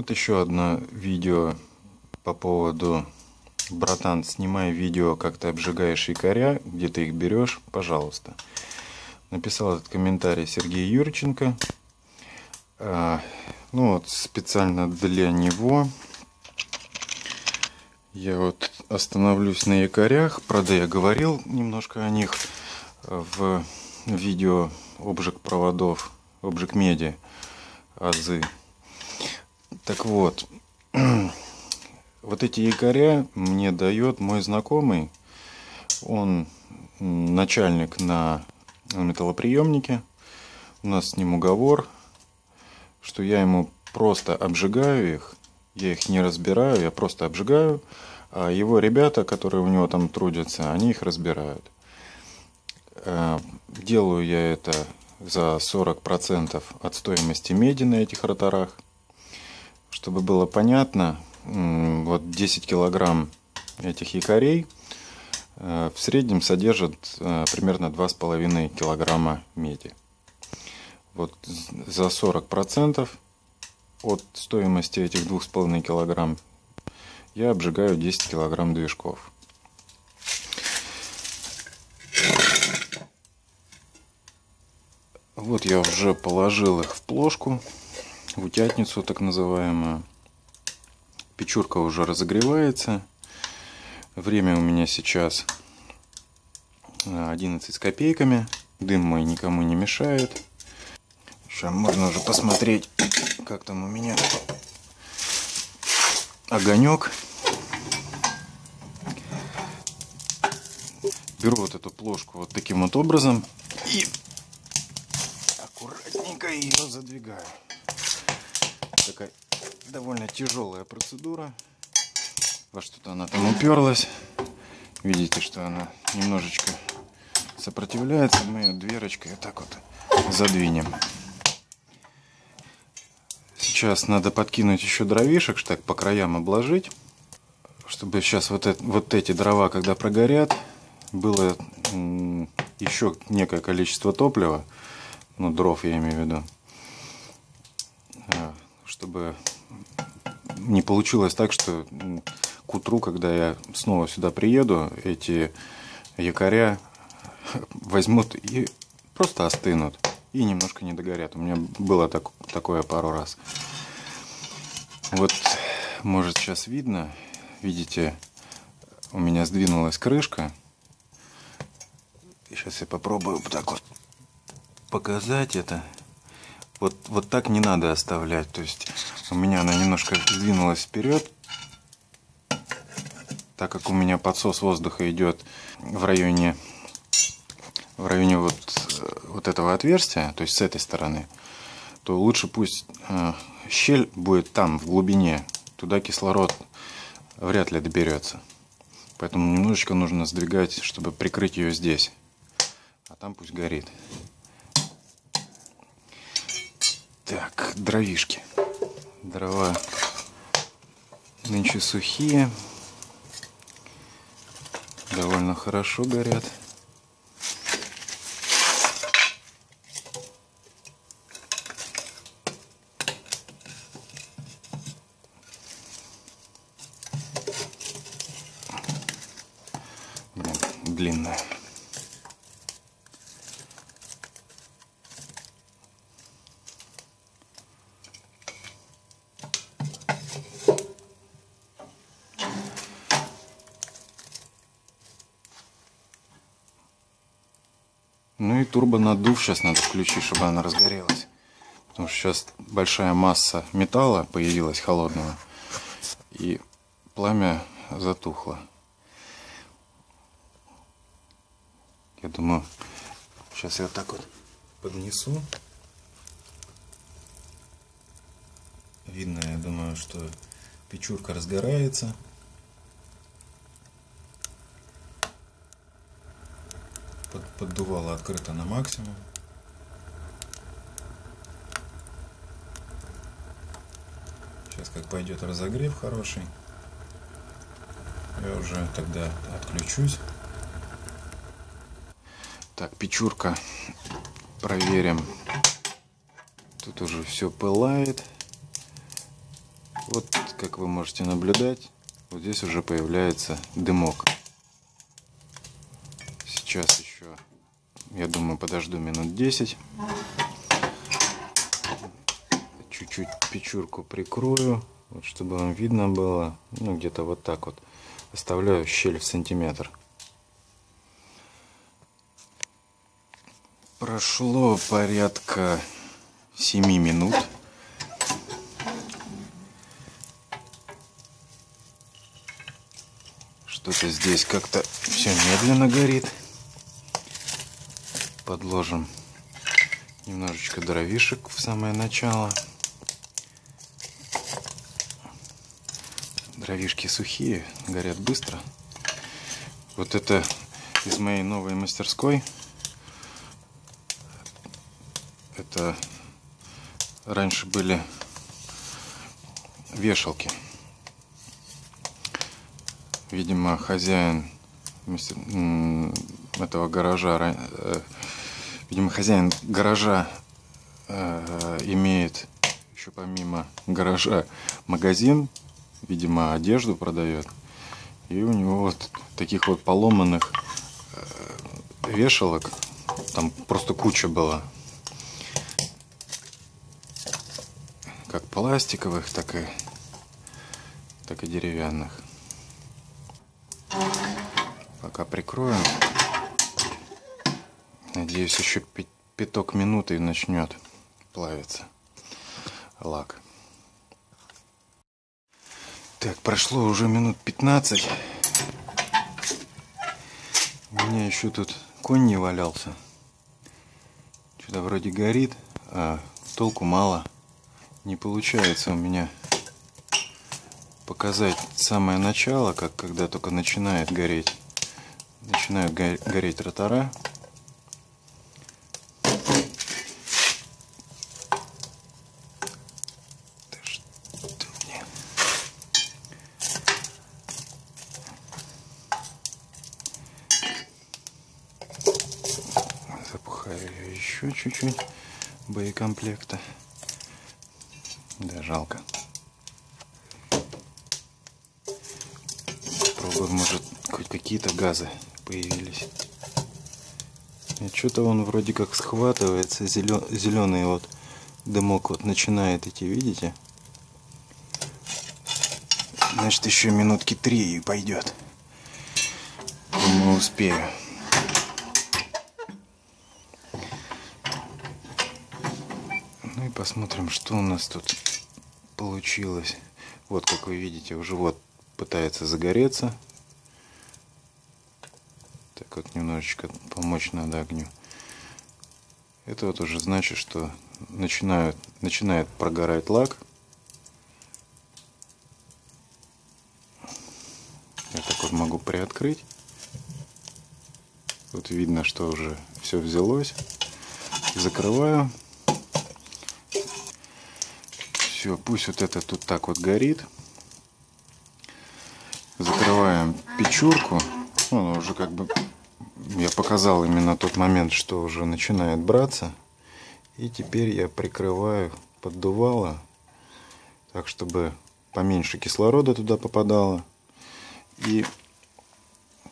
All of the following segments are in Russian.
Вот еще одно видео по поводу братан, снимай видео, как ты обжигаешь якоря, где ты их берешь, пожалуйста. Написал этот комментарий Сергей Юрченко. А, ну вот специально для него я вот остановлюсь на якорях. Правда, я говорил немножко о них в видео обжиг проводов, обжиг меди, азы. Так вот, вот эти якоря мне дает мой знакомый. Он начальник на металлоприемнике. У нас с ним уговор, что я ему просто обжигаю их. Я их не разбираю, я просто обжигаю. А его ребята, которые у него там трудятся, они их разбирают. Э, делаю я это за 40% от стоимости меди на этих роторах. Чтобы было понятно, вот 10 килограмм этих якорей э, в среднем содержат э, примерно 2,5 килограмма меди. Вот за 40% от стоимости этих 2,5 килограмм я обжигаю 10 килограмм движков. Вот я уже положил их в плошку, утятницу так называемую. Печурка уже разогревается. Время у меня сейчас 11 с копейками. Дым мой никому не мешает. Сейчас можно уже посмотреть, как там у меня огонек. Беру вот эту плошку вот таким вот образом и аккуратненько ее задвигаю. Такая довольно тяжелая процедура. Во что-то она там уперлась. Видите, что она немножечко сопротивляется. Мы ее дверочкой вот так вот задвинем. Сейчас надо подкинуть еще дровишек, так по краям обложить. Чтобы сейчас вот, это, вот эти дрова, когда прогорят, было еще некое количество топлива. Ну, дров я имею в виду. Чтобы не получилось так, что к утру, когда я снова сюда приеду, эти якоря возьмут и просто остынут и немножко не догорят. У меня было так, такое пару раз. Вот, может сейчас видно, видите, у меня сдвинулась крышка. Сейчас я попробую так вот показать это. Вот, вот так не надо оставлять. То есть у меня она немножко сдвинулась вперед, так как у меня подсос воздуха идет в районе в районе вот, вот этого отверстия, то есть с этой стороны, то лучше пусть э, щель будет там, в глубине. Туда кислород вряд ли доберется. Поэтому немножечко нужно сдвигать, чтобы прикрыть ее здесь. А там пусть горит. Так, дровишки. Дрова нынче сухие. Довольно хорошо горят. Блин, длинная. Ну и турбонаддув сейчас надо включить, чтобы она разгорелась. Потому что сейчас большая масса металла появилась холодного. И пламя затухло. Я думаю, сейчас я вот так вот поднесу. Видно, я думаю, что печурка разгорается. Поддувало открыто на максимум. Сейчас как пойдет разогрев хороший, я уже тогда отключусь. Так, печурка проверим. Тут уже все пылает. Вот, как вы можете наблюдать, вот здесь уже появляется дымок. Сейчас еще, я думаю, подожду минут 10. Чуть-чуть печурку прикрою, вот чтобы вам видно было. Ну, где-то вот так вот. Оставляю щель в сантиметр. Прошло порядка 7 минут. Что-то здесь как-то все медленно горит. Подложим немножечко дровишек в самое начало. Дровишки сухие, горят быстро. Вот это из моей новой мастерской. Это раньше были вешалки. Видимо, хозяин этого гаража, э, видимо, хозяин гаража э, имеет еще помимо гаража магазин, видимо, одежду продает. И у него вот таких вот поломанных э, вешалок, там просто куча была. Как пластиковых, так и, так и деревянных. Пока прикроем. Надеюсь, еще пяток минут и начнет плавиться лак. Так, прошло уже минут 15. У меня еще тут конь не валялся. Что-то вроде горит, а толку мало. Не получается у меня показать самое начало, как когда только начинает гореть. Начинают гореть ротора. Запухаю ее еще чуть-чуть боекомплекта. Да, жалко. Попробуем, может, хоть какие-то газы появились. Что-то он вроде как схватывается, зелен, зеленый вот дымок вот начинает идти, видите? Значит, еще минутки три и пойдет. Думаю, успею. Ну и посмотрим, что у нас тут получилось. Вот, как вы видите, уже вот пытается загореться. Так вот немножечко помочь надо огню. Это вот уже значит, что начинают, начинает прогорать лак. Я так вот могу приоткрыть. Тут видно, что уже все взялось. Закрываю. Все, пусть вот это тут так вот горит. Закрываем печурку. Ну, уже как бы я показал именно тот момент, что уже начинает браться. И теперь я прикрываю поддувало, так чтобы поменьше кислорода туда попадало. И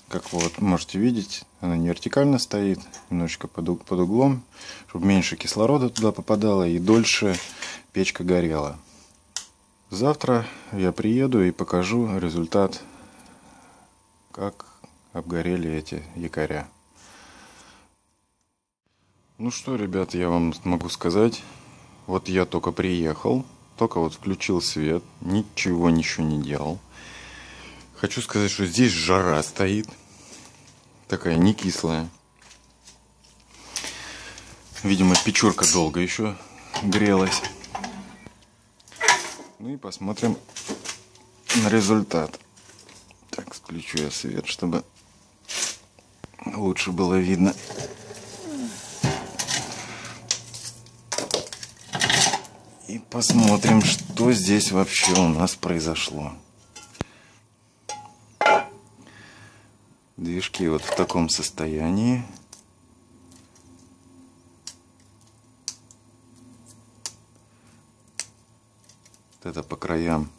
как вы вот можете видеть, она не вертикально стоит, немножечко под, под углом, чтобы меньше кислорода туда попадало и дольше печка горела. Завтра я приеду и покажу результат, как обгорели эти якоря. Ну что, ребят, я вам могу сказать. Вот я только приехал, только вот включил свет, ничего ничего не делал. Хочу сказать, что здесь жара стоит. Такая не кислая. Видимо, печурка долго еще грелась. Ну и посмотрим на результат. Так, включу я свет, чтобы лучше было видно. И посмотрим, что здесь вообще у нас произошло. Движки вот в таком состоянии. Это по краям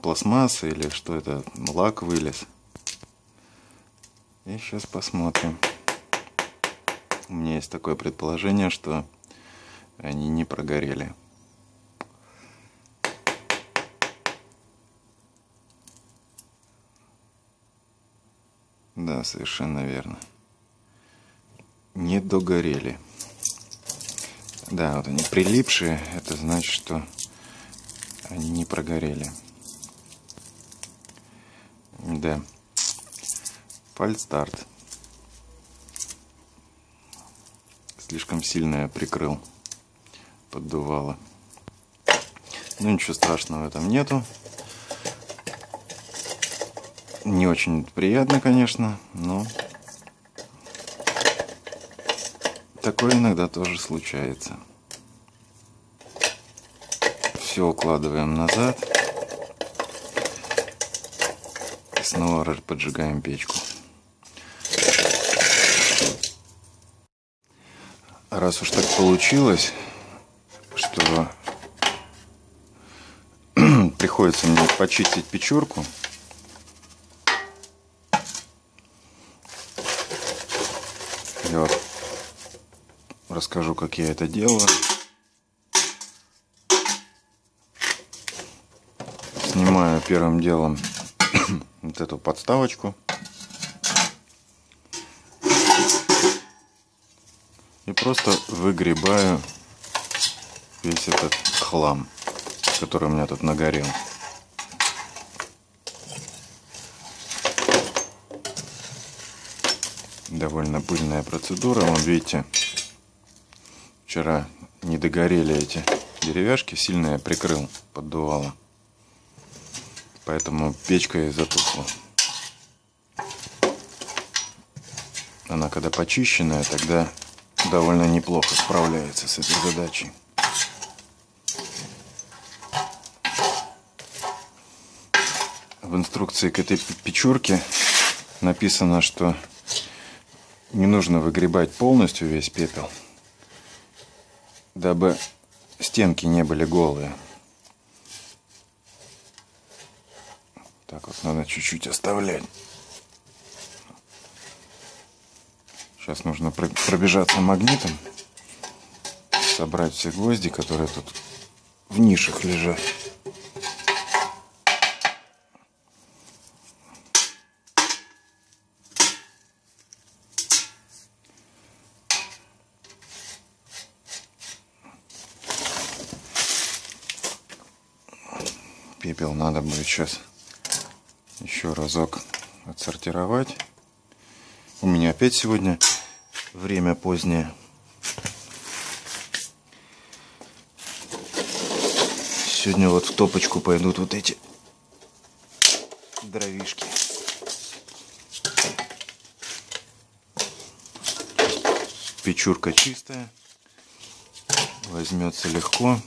пластмасса или что это, лак вылез. И сейчас посмотрим. У меня есть такое предположение, что они не прогорели. Да, совершенно верно. Не догорели. Да, вот они прилипшие, это значит, что они не прогорели. Да. Фальстарт. Слишком сильно я прикрыл. Поддувало. Ну ничего страшного в этом нету. Не очень приятно, конечно, но такое иногда тоже случается. Все укладываем назад. И снова поджигаем печку. Раз уж так получилось, что приходится мне почистить печурку, расскажу, как я это делаю. Снимаю первым делом вот эту подставочку. И просто выгребаю весь этот хлам, который у меня тут нагорел. Довольно пыльная процедура. Вон, видите, вчера не догорели эти деревяшки, сильно я прикрыл, поддувало. Поэтому печка и затухла. Она когда почищенная, тогда довольно неплохо справляется с этой задачей. В инструкции к этой печурке написано, что не нужно выгребать полностью весь пепел, дабы стенки не были голые. Так вот надо чуть-чуть оставлять. Сейчас нужно пробежаться магнитом, собрать все гвозди, которые тут в нишах лежат. Пепел надо будет сейчас еще разок отсортировать. У меня опять сегодня время позднее. Сегодня вот в топочку пойдут вот эти дровишки. Печурка чистая. Возьмется легко.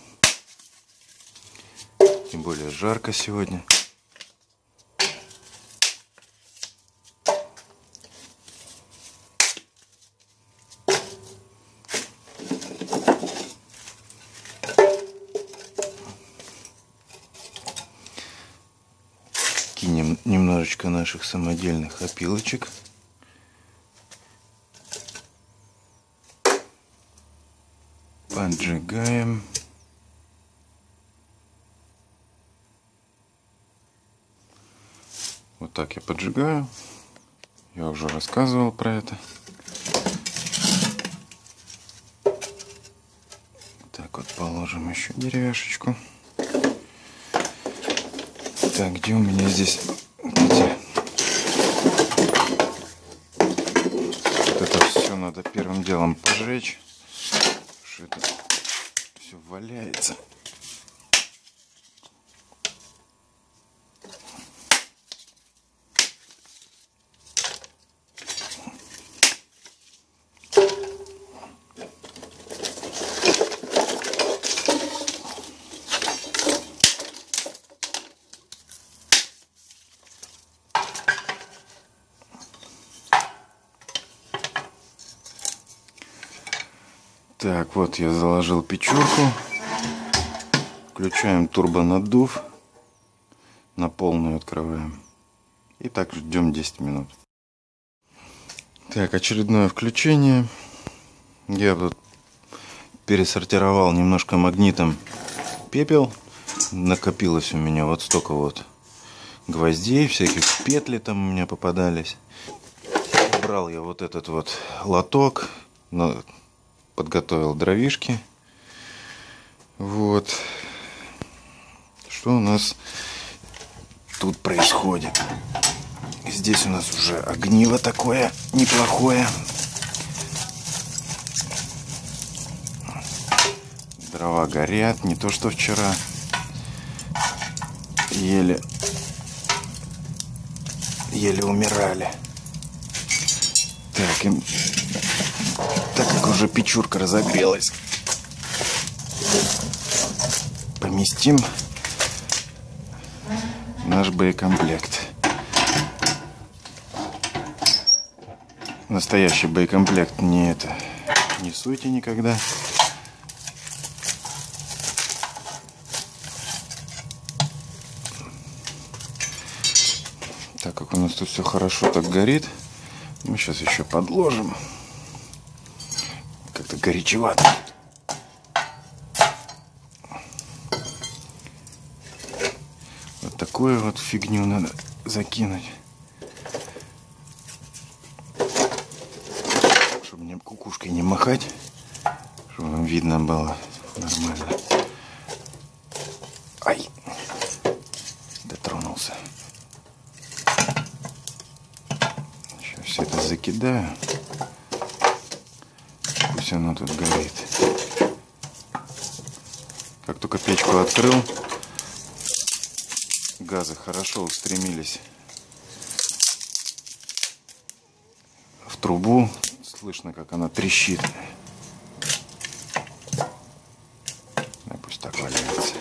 Тем более жарко сегодня. кинем немножечко наших самодельных опилочек. Поджигаем. Вот так я поджигаю. Я уже рассказывал про это. Так вот положим еще деревяшечку. Так, где у меня здесь эти... Вот это все надо первым делом пожечь. Что это все валяется. Вот я заложил печурку. Включаем турбонаддув. на полную открываем. И так ждем 10 минут. Так, очередное включение. Я тут пересортировал немножко магнитом пепел. Накопилось у меня вот столько вот гвоздей, всяких петли там у меня попадались. Брал я вот этот вот лоток, подготовил дровишки. Вот. Что у нас тут происходит? Здесь у нас уже огниво такое неплохое. Дрова горят, не то что вчера. Еле, еле умирали. Так, уже печурка разогрелась, поместим наш боекомплект. Настоящий боекомплект не это не суйте никогда. Так как у нас тут все хорошо так горит, мы сейчас еще подложим. Горячевато. Вот такую вот фигню надо закинуть. Чтобы мне кукушкой не махать, чтобы вам видно было нормально. Ай! Дотронулся. Сейчас все это закидаю. Пусть оно тут горит. Как только печку открыл, газы хорошо устремились в трубу. Слышно, как она трещит. Да, пусть так валяется.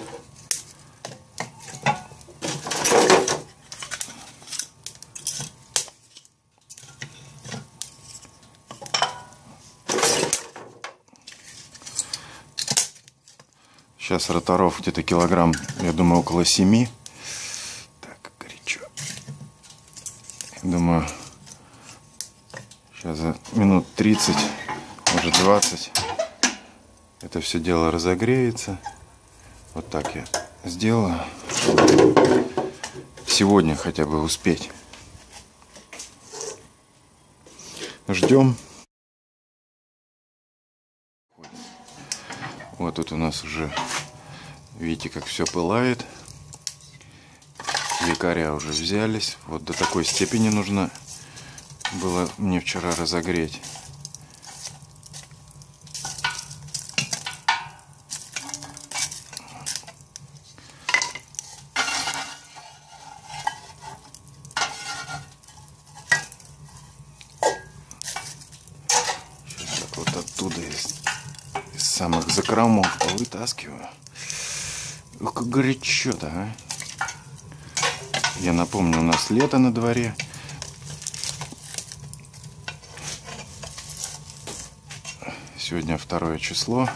Сейчас роторов где-то килограмм, я думаю, около 7. Так, горячо. Думаю, сейчас за минут 30, может 20, это все дело разогреется. Вот так я сделаю. Сегодня хотя бы успеть. Ждем. Вот тут у нас уже, видите, как все пылает. Якоря уже взялись. Вот до такой степени нужно было мне вчера разогреть. Сейчас так вот оттуда из, из самых закромов вытаскиваю. Ох, горячо-то, а. Я напомню, у нас лето на дворе. Сегодня второе число.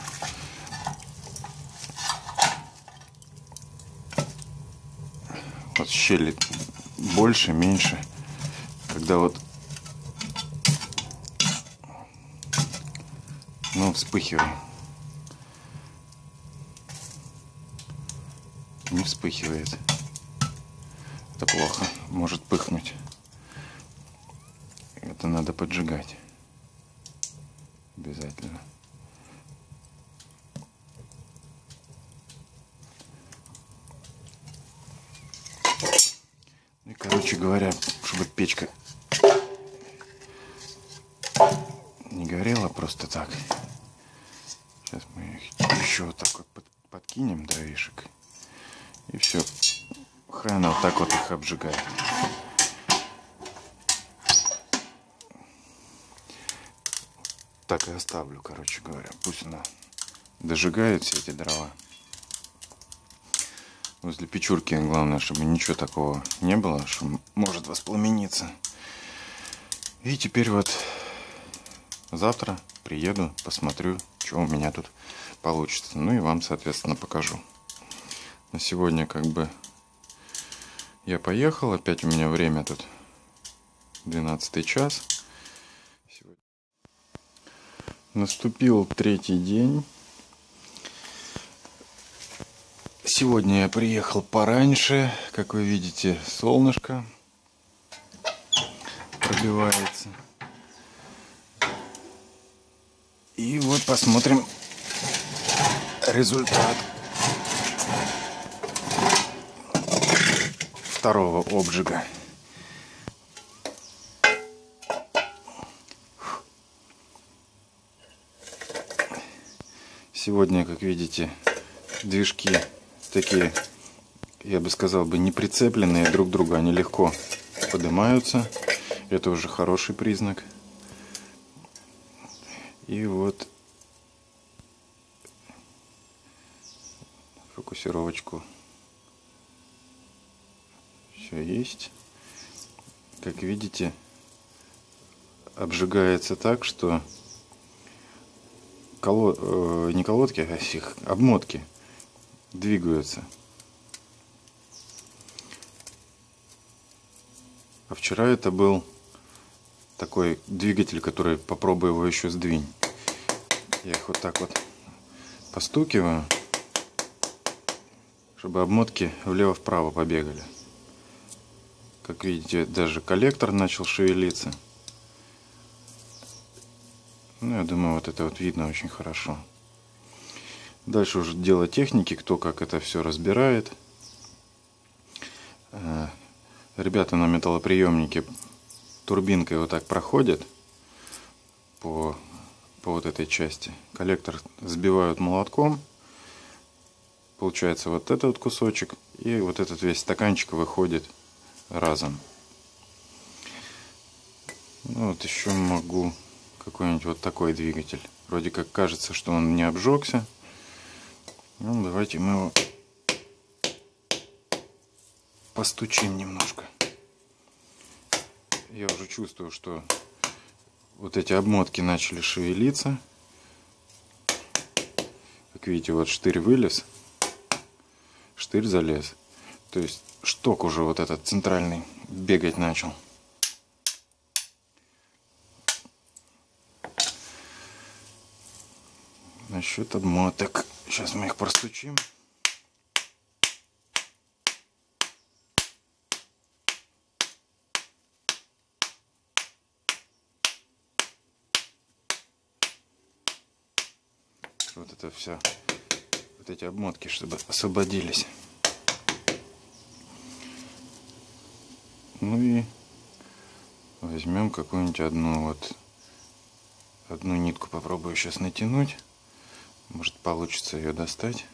Вот щели больше, меньше. Когда вот ну, вспыхиваю. Вспыхивает. Это плохо. Может пыхнуть. Это надо поджигать. Обязательно. Ну и, короче говоря, чтобы печка не горела просто так. Сейчас мы их еще вот так вот подкинем дровишек. И все. Хай она вот так вот их обжигает. Так и оставлю, короче говоря. Пусть она дожигает все эти дрова. Возле печурки главное, чтобы ничего такого не было, что может воспламениться. И теперь вот завтра приеду, посмотрю, что у меня тут получится. Ну и вам, соответственно, покажу. На сегодня как бы я поехал. Опять у меня время тут 12 час. Наступил третий день. Сегодня я приехал пораньше. Как вы видите, солнышко пробивается. И вот посмотрим результат второго обжига. Сегодня, как видите, движки такие, я бы сказал бы, не прицепленные друг к другу, они легко поднимаются. Это уже хороший признак. И вот фокусировочку все есть. Как видите, обжигается так, что коло... э, не колодки, а их обмотки двигаются. А вчера это был такой двигатель, который попробую его еще сдвинь. Я их вот так вот постукиваю, чтобы обмотки влево-вправо побегали. Как видите, даже коллектор начал шевелиться. Ну, я думаю, вот это вот видно очень хорошо. Дальше уже дело техники, кто как это все разбирает. Э, ребята на металлоприемнике турбинкой вот так проходят по, по вот этой части. Коллектор сбивают молотком. Получается вот этот вот кусочек. И вот этот весь стаканчик выходит разом. Ну, вот еще могу какой-нибудь вот такой двигатель. Вроде как кажется, что он не обжегся. Ну, давайте мы его постучим немножко. Я уже чувствую, что вот эти обмотки начали шевелиться. Как видите, вот штырь вылез, штырь залез. То есть шток уже вот этот центральный бегать начал. Насчет обмоток. Сейчас мы их простучим. Вот это все, вот эти обмотки, чтобы освободились. Ну и возьмем какую-нибудь одну вот одну нитку попробую сейчас натянуть может получится ее достать.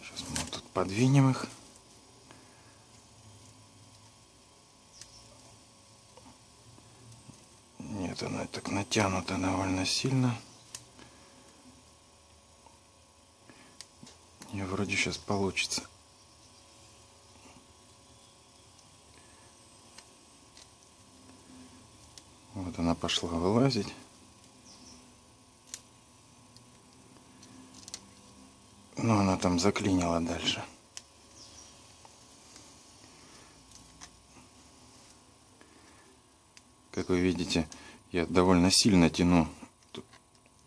Сейчас мы тут подвинем их. Нет, она так натянута довольно сильно. И вроде сейчас получится. Вот она пошла вылазить. Но она там заклинила дальше. Как вы видите, я довольно сильно тяну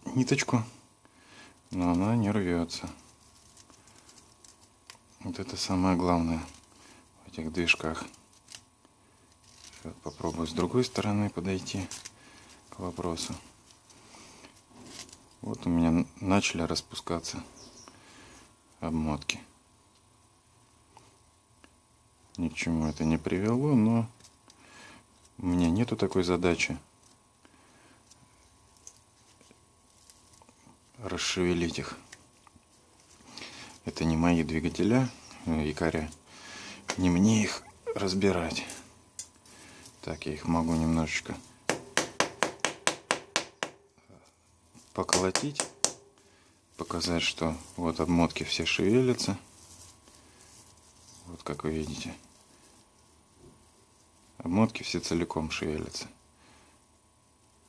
ниточку, но она не рвется. Вот это самое главное в этих движках. Сейчас попробую с другой стороны подойти к вопросу. Вот у меня начали распускаться обмотки. Ни к чему это не привело, но у меня нету такой задачи расшевелить их. Это не мои двигателя, э, якоря. Не мне их разбирать. Так, я их могу немножечко поколотить показать, что вот обмотки все шевелятся. Вот как вы видите. Обмотки все целиком шевелятся.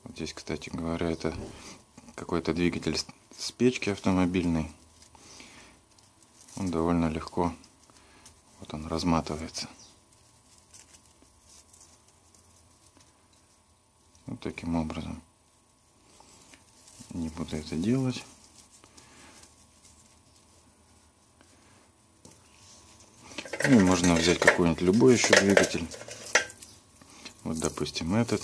Вот здесь, кстати говоря, это какой-то двигатель с печки автомобильной. Он довольно легко Вот он разматывается. Вот таким образом. Не буду это делать. Ну и можно взять какой-нибудь любой еще двигатель. Вот, допустим, этот.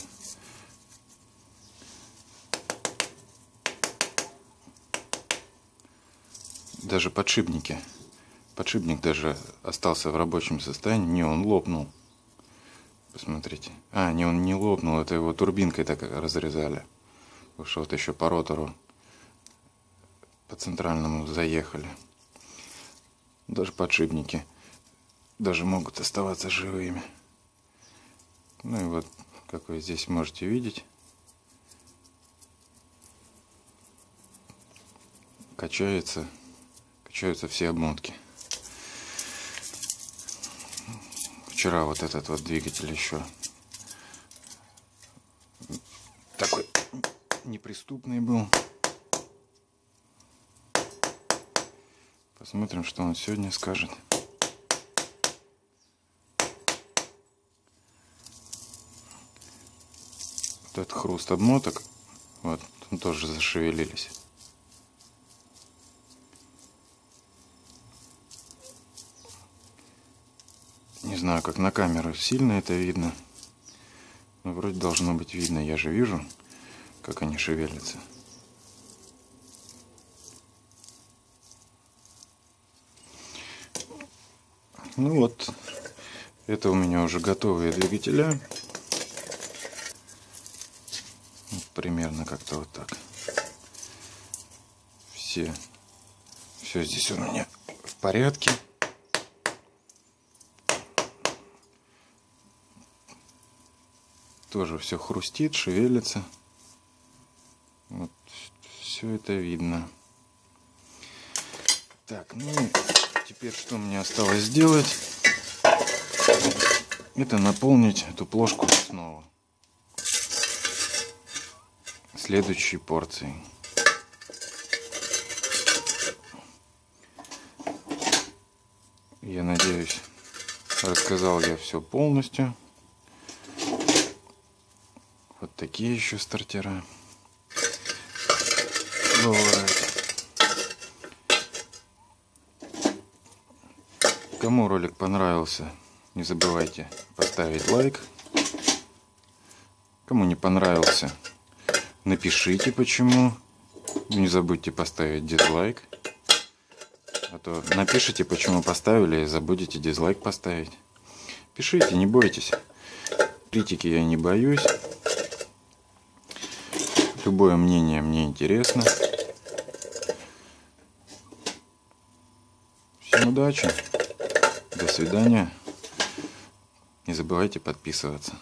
Даже подшипники. Подшипник даже остался в рабочем состоянии. Не, он лопнул. Посмотрите. А, не, он не лопнул, это его турбинкой так разрезали. Уж вот еще по ротору, по центральному заехали. Даже подшипники даже могут оставаться живыми. Ну и вот, как вы здесь можете видеть, качается, качаются все обмотки. Вчера вот этот вот двигатель еще такой неприступный был. Посмотрим, что он сегодня скажет. Этот хруст обмоток, вот, тоже зашевелились. Знаю, как на камеру сильно это видно. Но вроде должно быть видно. Я же вижу, как они шевелятся. Ну вот, это у меня уже готовые двигателя. Примерно как-то вот так. Все, все здесь у меня в порядке. Тоже все хрустит, шевелится. Вот все это видно. Так, ну теперь что мне осталось сделать? Это наполнить эту плошку снова. Следующей порцией. Я надеюсь, рассказал я все полностью. Вот такие еще стартера бывают. Кому ролик понравился, не забывайте поставить лайк. Кому не понравился, напишите почему. Не забудьте поставить дизлайк. А то напишите, почему поставили, и забудете дизлайк поставить. Пишите, не бойтесь. Критики я не боюсь. Любое мнение мне интересно. Всем удачи. До свидания. Не забывайте подписываться.